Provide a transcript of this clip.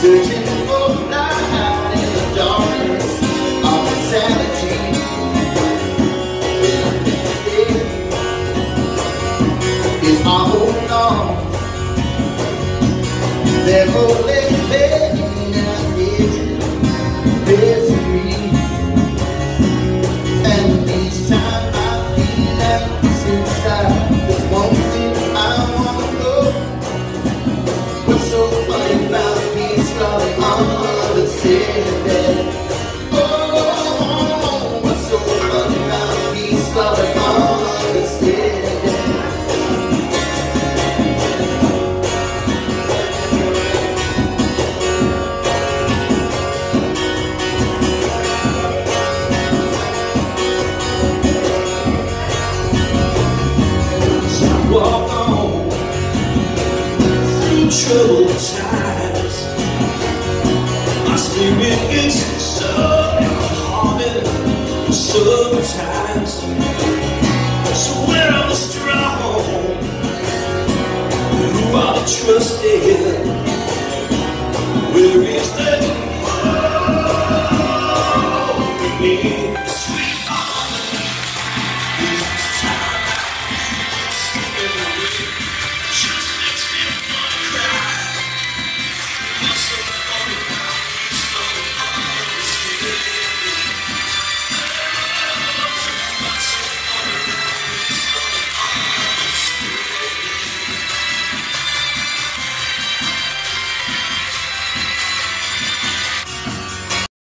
Searching for light in the darkness. Is on? They're holding. walk on through troubled times. My spirit gets so hardened sometimes. So where I'm strong, who I trust in, where is that hope in me?